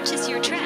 purchase your trip.